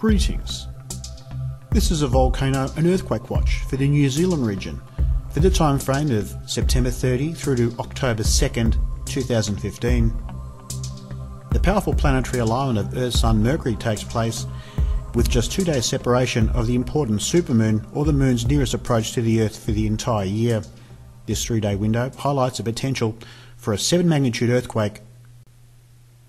Greetings. This is a volcano and earthquake watch for the New Zealand region for the time frame of September 30 through to October 2nd, 2015. The powerful planetary alignment of Earth Sun Mercury takes place with just two days separation of the important supermoon or the moon's nearest approach to the Earth for the entire year. This three day window highlights the potential for a 7 magnitude earthquake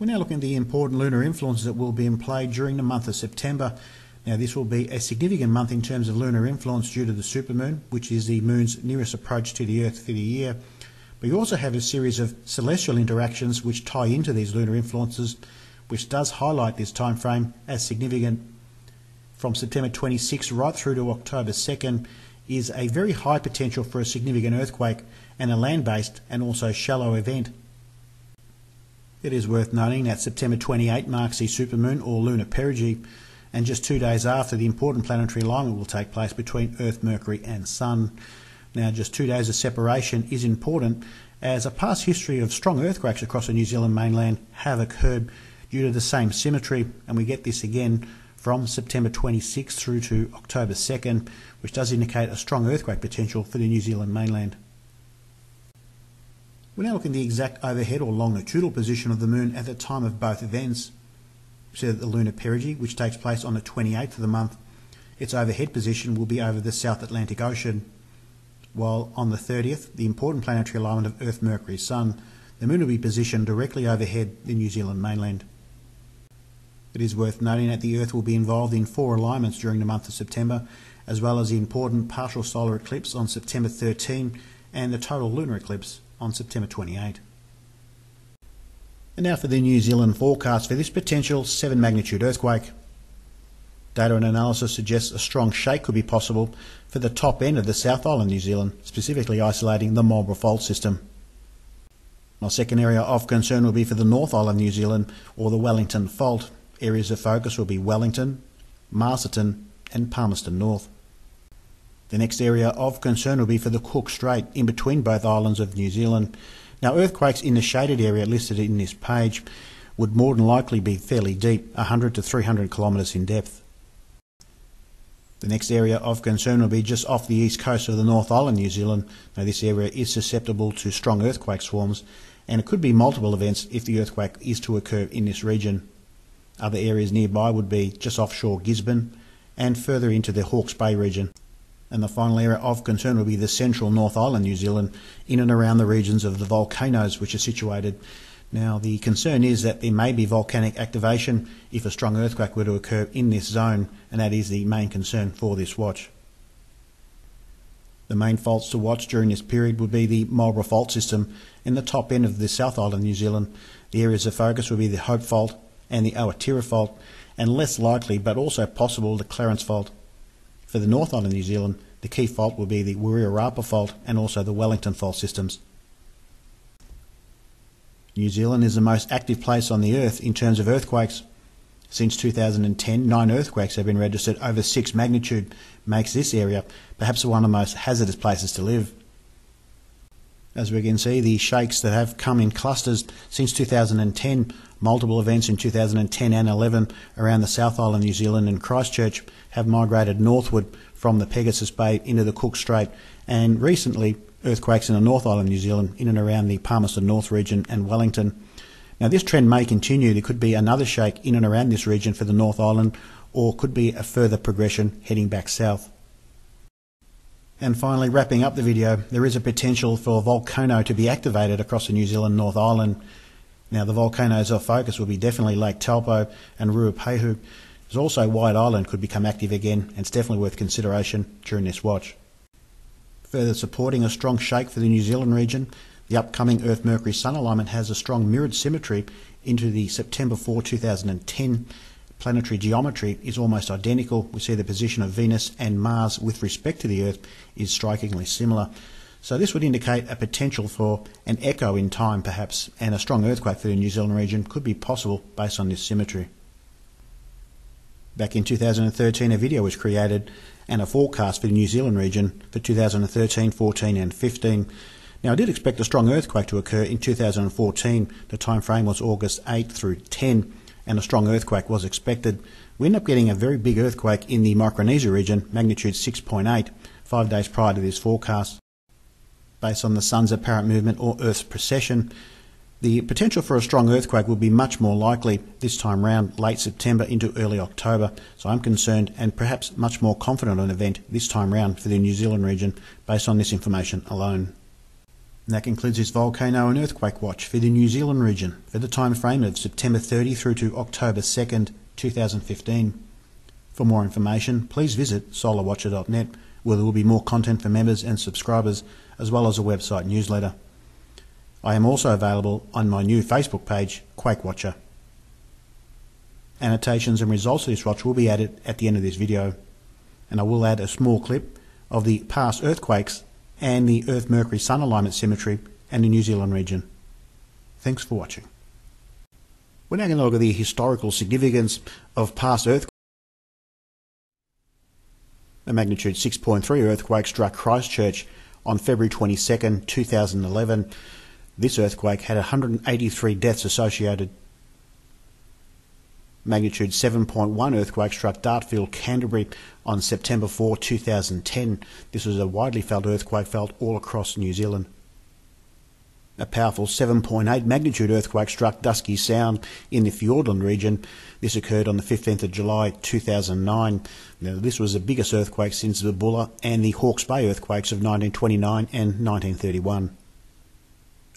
we're now looking at the important lunar influences that will be in play during the month of September. Now, this will be a significant month in terms of lunar influence due to the supermoon, which is the moon's nearest approach to the Earth for the year. But you also have a series of celestial interactions which tie into these lunar influences, which does highlight this time frame as significant. From September 26 right through to October 2nd is a very high potential for a significant earthquake and a land-based and also shallow event. It is worth noting that September 28 marks the supermoon or lunar perigee, and just two days after, the important planetary alignment will take place between Earth, Mercury, and Sun. Now, just two days of separation is important as a past history of strong earthquakes across the New Zealand mainland have occurred due to the same symmetry, and we get this again from September 26 through to October 2nd, which does indicate a strong earthquake potential for the New Zealand mainland. We're now looking at the exact overhead or longitudinal position of the moon at the time of both events. So the lunar perigee, which takes place on the 28th of the month, its overhead position will be over the South Atlantic Ocean, while on the 30th, the important planetary alignment of Earth, Mercury, Sun, the moon will be positioned directly overhead the New Zealand mainland. It is worth noting that the Earth will be involved in four alignments during the month of September, as well as the important partial solar eclipse on September 13 and the total lunar eclipse on September 28. And now for the New Zealand forecast for this potential 7 magnitude earthquake. Data and analysis suggests a strong shake could be possible for the top end of the South Island, New Zealand, specifically isolating the Marlborough Fault system. My second area of concern will be for the North Island, New Zealand, or the Wellington Fault. Areas of focus will be Wellington, Masterton, and Palmerston North. The next area of concern will be for the Cook Strait in between both islands of New Zealand. Now, earthquakes in the shaded area listed in this page would more than likely be fairly deep, 100 to 300 kilometres in depth. The next area of concern will be just off the east coast of the North Island, New Zealand. Now, this area is susceptible to strong earthquake swarms, and it could be multiple events if the earthquake is to occur in this region. Other areas nearby would be just offshore Gisborne and further into the Hawke's Bay region and the final area of concern will be the central North Island, New Zealand, in and around the regions of the volcanoes which are situated. Now, the concern is that there may be volcanic activation if a strong earthquake were to occur in this zone, and that is the main concern for this watch. The main faults to watch during this period would be the Marlborough Fault system in the top end of the South Island, New Zealand. The areas of focus would be the Hope Fault and the Awatere Fault, and less likely but also possible the Clarence Fault. For the North Island of New Zealand, the key fault will be the Wairarapa fault and also the Wellington fault systems. New Zealand is the most active place on the earth in terms of earthquakes. Since 2010, nine earthquakes have been registered over six magnitude, makes this area perhaps one of the most hazardous places to live. As we can see, the shakes that have come in clusters since 2010, multiple events in 2010 and 11 around the South Island, New Zealand and Christchurch have migrated northward from the Pegasus Bay into the Cook Strait, and recently earthquakes in the North Island, New Zealand, in and around the Palmerston North region and Wellington. Now, this trend may continue. There could be another shake in and around this region for the North Island, or could be a further progression heading back south. And finally, wrapping up the video, there is a potential for a volcano to be activated across the New Zealand North Island. Now, the volcanoes of focus will be definitely Lake Taupo and Ruapehu, there's also White Island could become active again, and it's definitely worth consideration during this watch. Further supporting a strong shake for the New Zealand region, the upcoming Earth Mercury Sun alignment has a strong mirrored symmetry into the September 4 2010 planetary geometry is almost identical. We see the position of Venus and Mars with respect to the Earth is strikingly similar. So this would indicate a potential for an echo in time perhaps and a strong earthquake for the New Zealand region could be possible based on this symmetry. Back in 2013, a video was created and a forecast for the New Zealand region for 2013, 14, and 15. Now, I did expect a strong earthquake to occur in 2014. The time frame was August 8 through 10, and a strong earthquake was expected. we end up getting a very big earthquake in the Micronesia region, magnitude 6.8, five days prior to this forecast. Based on the sun's apparent movement or Earth's precession, the potential for a strong earthquake will be much more likely this time round, late September into early October. So I'm concerned and perhaps much more confident on an event this time round for the New Zealand region based on this information alone. And that concludes this volcano and earthquake watch for the New Zealand region for the time frame of September 30 through to October 2nd, 2015. For more information, please visit solarwatcher.net where there will be more content for members and subscribers as well as a website newsletter. I am also available on my new Facebook page, Quake Watcher. Annotations and results of this watch will be added at the end of this video, and I will add a small clip of the past earthquakes and the Earth-Mercury Sun alignment symmetry and the New Zealand region. Thanks for watching. We're now going to look at the historical significance of past earthquakes. A magnitude 6.3 earthquake struck Christchurch on February 22, 2011 this earthquake had 183 deaths associated. Magnitude 7.1 earthquake struck Darfield, Canterbury on September 4, 2010. This was a widely felt earthquake felt all across New Zealand. A powerful 7.8 magnitude earthquake struck Dusky Sound in the Fiordland region. This occurred on the 15th of July 2009. Now, this was the biggest earthquake since the Buller and the Hawke's Bay earthquakes of 1929 and 1931.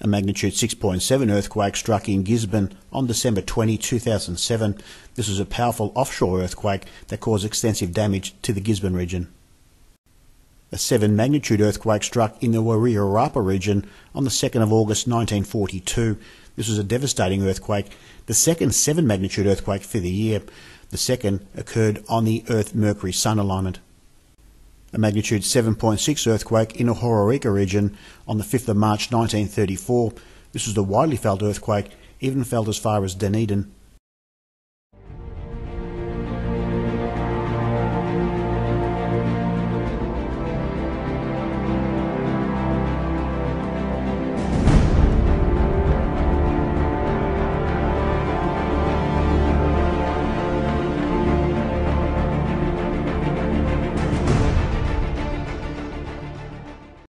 A magnitude 6.7 earthquake struck in Gisborne on December 20, 2007. This was a powerful offshore earthquake that caused extensive damage to the Gisborne region. A 7 magnitude earthquake struck in the Wairarapa region on the 2nd of August 1942. This was a devastating earthquake, the second 7 magnitude earthquake for the year. The second occurred on the Earth Mercury Sun alignment a magnitude 7.6 earthquake in the Horoeka region on the 5th of March 1934. This was a widely felt earthquake, even felt as far as Dunedin